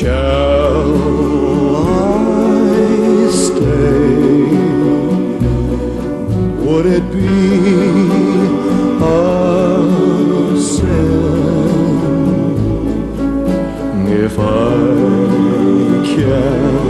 Shall I stay? Would it be a sin if I can't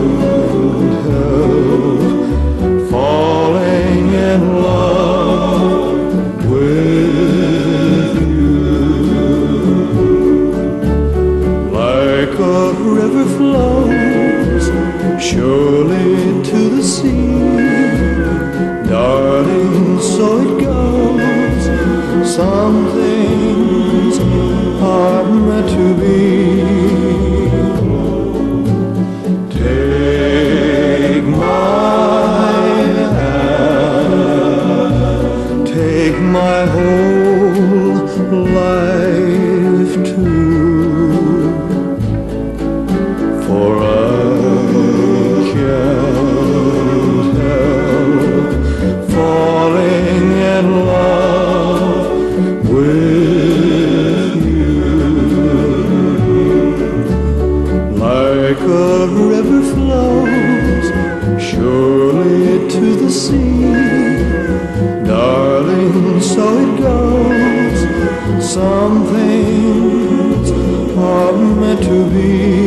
to be.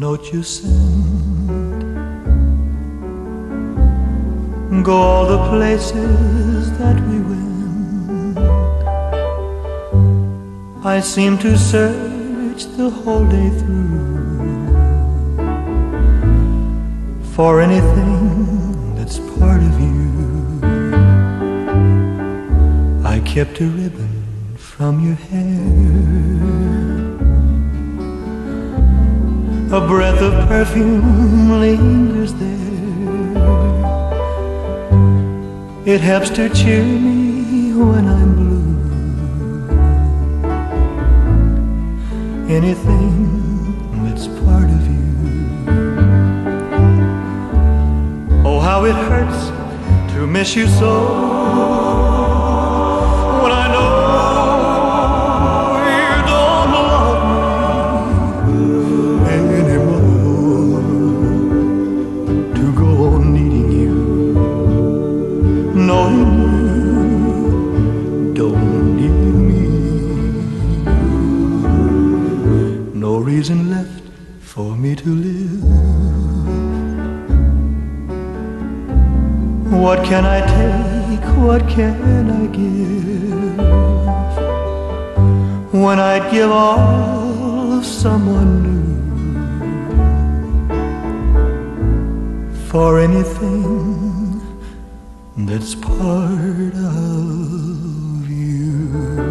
Note you send. Go all the places that we went. I seem to search the whole day through for anything that's part of you. I kept a ribbon from your hair. A breath of perfume lingers there. It helps to cheer me when I'm blue. Anything that's part of you. Oh, how it hurts to miss you so. Can I take what can I give when I'd give all of someone new for anything that's part of you.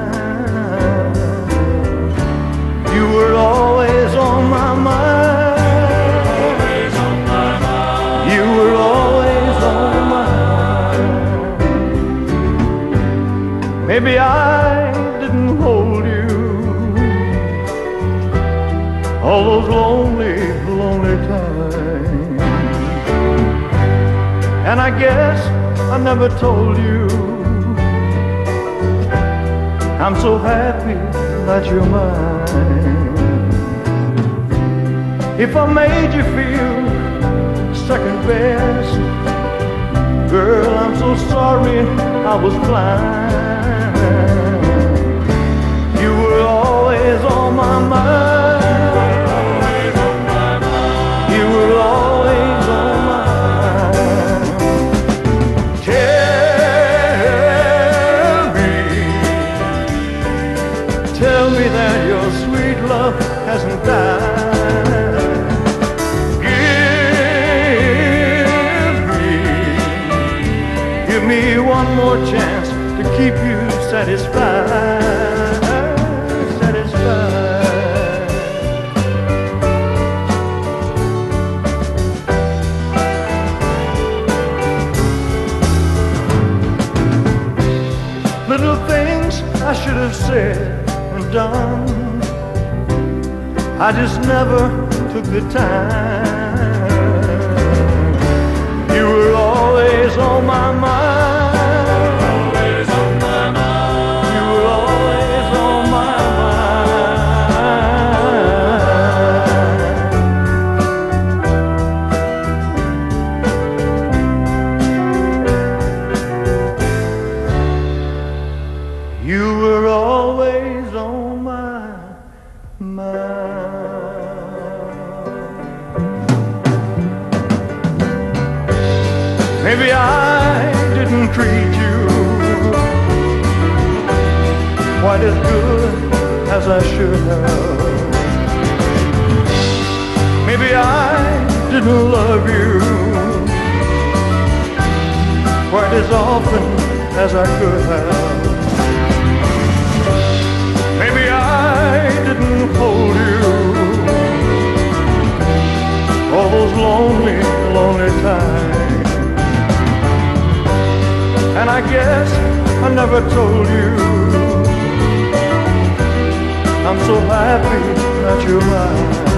You were always on my mind. On my mind. You were always on my mind. Maybe I didn't hold you all those lonely, lonely times. And I guess I never told you I'm so happy that you're mine. If I made you feel second best, girl, I'm so sorry I was blind. You were always on my mind. You were always on my love hasn't died. Give me, give me one more chance to keep you satisfied, I just never took the time. You were always on my mind. Maybe I didn't treat you quite as good as I should have. Maybe I didn't love you quite as often as I could have. Maybe I didn't hold you all those lonely, And I guess I never told you I'm so happy that you're mine.